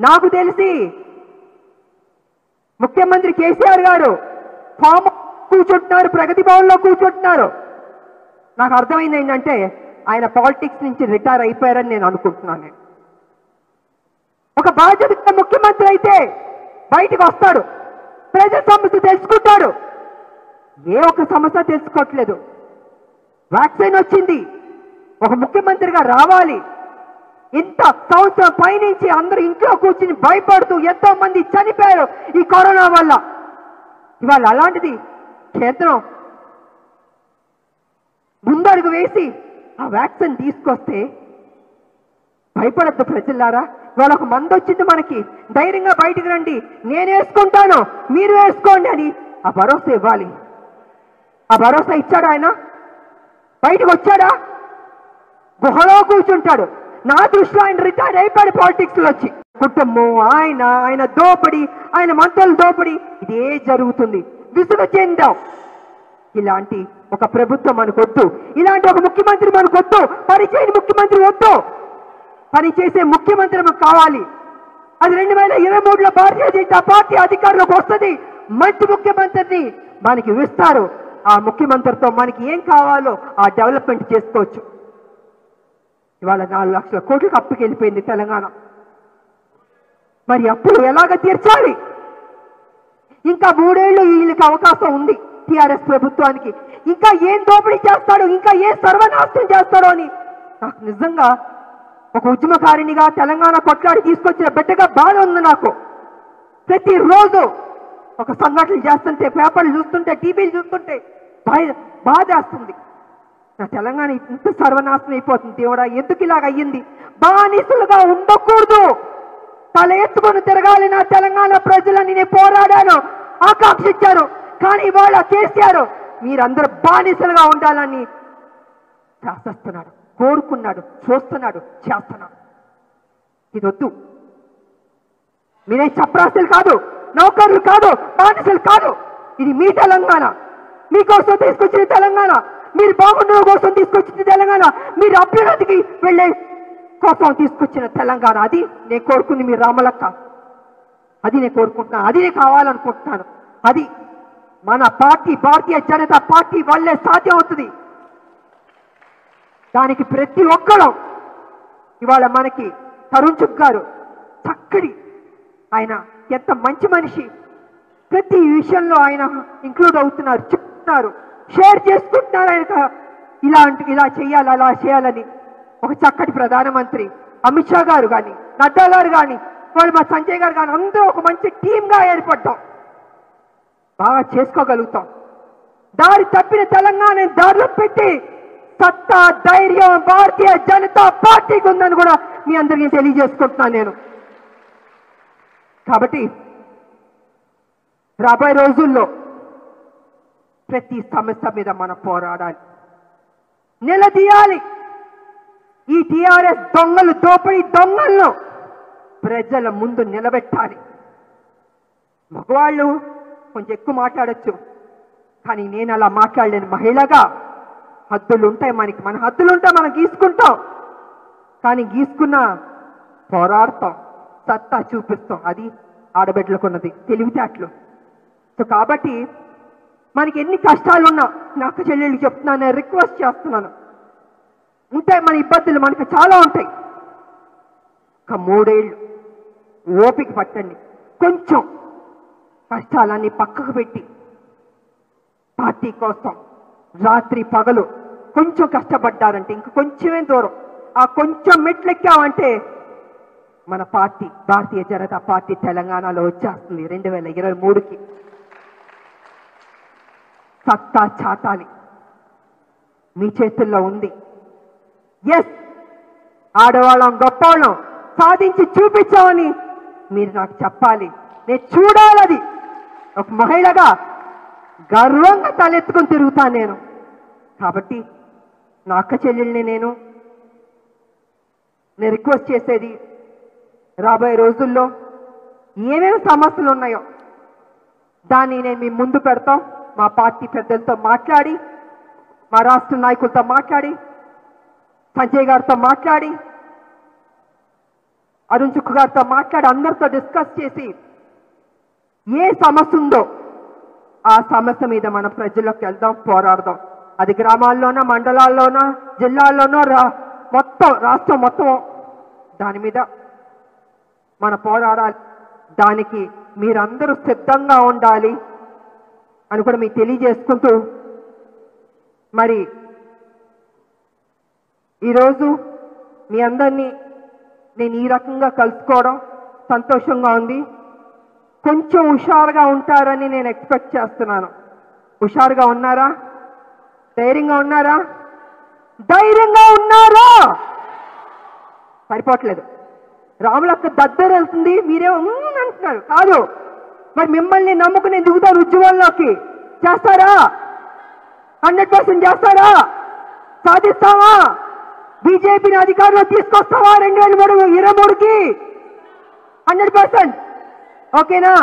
నాకు తెలిసి ముఖ్యమంత్రి కేసీఆర్ గారు ఫామ్ కూర్చుంటున్నారు ప్రగతి భవన్లో కూర్చుంటున్నారు. నాకు అర్థమైంది ఏంటంటే ఆయన పాలిటిక్స్ నుంచి రిటైర్ అయిపోయారని నేను అనుకుంటున్నాను. నేను ఒక బాధ్యత ముఖ్యమంత్రి అయితే బయటికి వస్తాడు ప్రజల సమస్య తెలుసుకుంటాడు. ఏ ఒక్క సమస్య తెలుసుకోవట్లేదు. వ్యాక్సిన్ వచ్చింది ఒక ముఖ్యమంత్రిగా రావాలి. ఇంత సంవత్సరం పైనుంచి అందరూ ఇంట్లో కూర్చుని భయపడుతూ ఎంతో మంది చనిపోయారు ఈ కరోనా వల్ల. ఇవాళ అలాంటిది కేంద్రం ముందడుగు వేసి ఆ వ్యాక్సిన్ తీసుకొస్తే భయపడద్దు ప్రజల్లారా ఇవాళ ఒక మందు వచ్చింది మనకి. ధైర్యంగా బయటికి రండి. నేను వేసుకుంటాను మీరు వేసుకోండి అని ఆ భరోసా ఇవ్వాలి. ఆ భరోసా ఇచ్చాడు ఆయన? బయటకు వచ్చాడా? గుహలో కూర్చుంటాడు. నా దృష్టిలో ఆయన రిటైర్ అయిపోయాడు పాలిటిక్స్లో వచ్చి కుటుంబం ఆయన ఆయన దోపిడి ఆయన మంత్రుల దోపిడి ఇదే జరుగుతుంది. విసుగు చెందాం. ఇలాంటి ఒక ప్రభుత్వం మనకొద్దు. ఇలాంటి ఒక ముఖ్యమంత్రి మనకొద్దు. పనిచేయని ముఖ్యమంత్రి వద్దు. పని చేసే ముఖ్యమంత్రి మనకు కావాలి. అది రెండు వేల ఇరవై మూడులో భారతీయ జనతా పార్టీ అధికారంలోకి వస్తుంది. మంచి ముఖ్యమంత్రిని మనకి ఇస్తారు. ఆ ముఖ్యమంత్రితో మనకి ఏం కావాలో ఆ డెవలప్మెంట్ చేసుకోవచ్చు. ఇవాళ నాలుగు లక్షల కోట్లకు అప్పుకి వెళ్ళిపోయింది తెలంగాణ. మరి అప్పుడు ఎలాగ తీర్చాలి? ఇంకా మూడేళ్ళు వీళ్ళకి అవకాశం ఉంది టిఆర్ఎస్ ప్రభుత్వానికి. ఇంకా ఏం దోపిడీ చేస్తాడు? ఇంకా ఏ సర్వనాశనం చేస్తాడో అని. నాకు నిజంగా ఒక ఉద్యమకారిణిగా తెలంగాణ కొట్లాడి తీసుకొచ్చిన బిడ్డగా బాధ ఉంది నాకు. ప్రతిరోజు ఒక సంఘటనలు చేస్తుంటే పేపర్లు చూస్తుంటే టీవీలు చూస్తుంటే బాధ బాధేస్తుంది. నా తెలంగాణ ఇంత సర్వనాశనం అయిపోతుంది దేవుడా. ఎందుకు ఇలాగ అయ్యింది? బానిసులుగా ఉండకూడదు. తల ఎత్తుకొని తిరగాలి నా తెలంగాణ ప్రజలని. నేను పోరాడాను ఆకాంక్షించారు కానీ ఇవాళ కేసీఆర్ మీరందరూ బానిసలుగా ఉండాలని శాసిస్తున్నాడు కోరుకున్నాడు చూస్తున్నాడు చేస్తున్నాడు. ఇది వద్దు మీరే చప్రాసులు కాదు నౌకర్లు కాదు బానిసలు కాదు. ఇది మీ తెలంగాణ. మీకోసం తీసుకొచ్చిన తెలంగాణ. మీరు బాగుండడం కోసం తీసుకొచ్చిన తెలంగాణ. మీరు అభ్యున్నతికి వెళ్ళే కోసం తీసుకొచ్చిన తెలంగాణ. అది నేను కోరుకుంది మీ రామలక్క. అది నేను కోరుకుంటున్నాను అది నేను కావాలనుకుంటున్నాను. అది మన పార్టీ భారతీయ జనతా పార్టీ వల్లే సాధ్యం అవుతుంది దానికి ప్రతి ఒక్కరు ఇవాళ మనకి తరుణ్ చుక్ గారు చక్కటి ఆయన ఎంత మంచి మనిషి. ప్రతి విషయంలో ఆయన ఇంక్లూడ్ అవుతున్నారు చెప్తున్నారు. షేర్ చేసుకుంటున్నారు ఆయన ఇలాంటి ఇలా చేయాలి అలా చేయాలని ఒక చక్కటి ప్రధానమంత్రి అమిత్ షా గారు కానీ నడ్డా గారు కానీ వాళ్ళు మా సంజయ్ గారు కానీ అందరూ ఒక మంచి టీంగా ఏర్పడ్డాం. బాగా చేసుకోగలుగుతాం. దారి తప్పిన తెలంగాణ దారిలో పెట్టి సత్తా ధైర్యం భారతీయ జనతా పార్టీకి ఉందని కూడా మీ అందరికీ తెలియజేసుకుంటున్నాను నేను. కాబట్టి రాబోయే రోజుల్లో ప్రతి సమస్య మీద మనం పోరాడాలి. నిలదీయాలి. ఈ టిఆర్ఎస్ దొంగలు దోపిడీ దొంగలను ప్రజల ముందు నిలబెట్టాలి. మగవాళ్ళు కొంచెం ఎక్కువ మాట్లాడొచ్చు కానీ నేను అలా మాట్లాడలేను మహిళగా హద్దులు ఉంటాయి మనకి. మన హద్దులు ఉంటాయి మనం గీసుకుంటాం. కానీ గీసుకున్న పోరాడతాం సత్తా చూపిస్తాం. అది ఆడబిడ్డలకున్నది తెలివితేటలు. సో కాబట్టి మనకి ఎన్ని కష్టాలు ఉన్నా నా అక్క చెల్లెళ్ళు చెప్తున్నాను నేను రిక్వెస్ట్ చేస్తున్నాను. ఉంటాయి మన ఇబ్బందులు మనకు చాలా ఉంటాయి. ఒక మూడేళ్ళు ఓపిక పట్టండి. కొంచెం కష్టాలన్నీ పక్కకు పెట్టి పార్టీ కోసం రాత్రి పగలు కొంచెం కష్టపడ్డారంటే ఇంక కొంచెమే దూరం. ఆ కొంచెం మెట్లెక్కామంటే మన పార్టీ భారతీయ జనతా పార్టీ తెలంగాణలో వచ్చేస్తుంది రెండు వేల ఇరవై మూడుకి. సత్తా చాటాలి. మీ చేతుల్లో ఉంది. ఎస్ ఆడవాళ్ళం గొప్పవాళ్ళం సాధించి చూపించామని మీరు నాకు చెప్పాలి. నేను చూడాలది. ఒక మహిళగా గర్వంగా తలెత్తుకొని తిరుగుతాను నేను. కాబట్టి నా అక్క చెల్లెల్ని నేను నేను రిక్వెస్ట్ చేసేది రాబోయే రోజుల్లో ఏమేమి సమస్యలు ఉన్నాయో దాన్ని నేను మీ ముందు పెడతాం. మా పార్టీ పెద్దలతో మాట్లాడి మా రాష్ట్ర నాయకులతో మాట్లాడి సంజయ్ గారితో మాట్లాడి అరుణ్ చుక్కు గారితో మాట్లాడి అందరితో డిస్కస్ చేసి ఏ సమస్య ఉందో ఆ సమస్య మీద మన ప్రజల్లోకి వెళ్దాం పోరాడదాం. అది గ్రామాల్లోనా మండలాల్లోనా జిల్లాల్లోనో రా మొత్తం రాష్ట్రం మొత్తం దాని మీద మన పోరాడాలి. దానికి మీరందరూ సిద్ధంగా ఉండాలి. అని కూడా మీకు తెలియజేసుకుంటూ మరి ఈరోజు మీ అందరినీ నేను ఈ రకంగా కలుసుకోవడం సంతోషంగా ఉంది. కొంచెం హుషారుగా ఉంటారని నేను ఎక్స్పెక్ట్ చేస్తున్నాను. హుషారుగా ఉన్నారా? ధైర్యంగా ఉన్నారా? ధైర్యంగా ఉన్నారా? సరిపోవట్లేదు. రాములక్క దద్దరు వెళ్తుంది. మీరేమో అంటున్నారు. కాదు. మరి మిమ్మల్ని నమ్ముకుని దిగుతారు దిగుతాను ఉద్యమంలోకి చేస్తారా? హండ్రెడ్ పర్సెంట్ చేస్తారా? సాధిస్తావా? బీజేపీని అధికారంలో తీసుకొస్తావా రెండు వేల మూడు ఇరవై మూడుకి? Hundred percent. ఓకేనా?